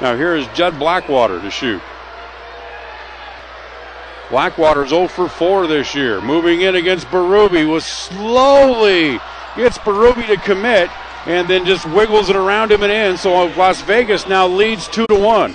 Now here is Judd Blackwater to shoot. Blackwater's 0 for 4 this year. Moving in against Berube, was slowly gets Berube to commit and then just wiggles it around him and in. So Las Vegas now leads 2 to 1.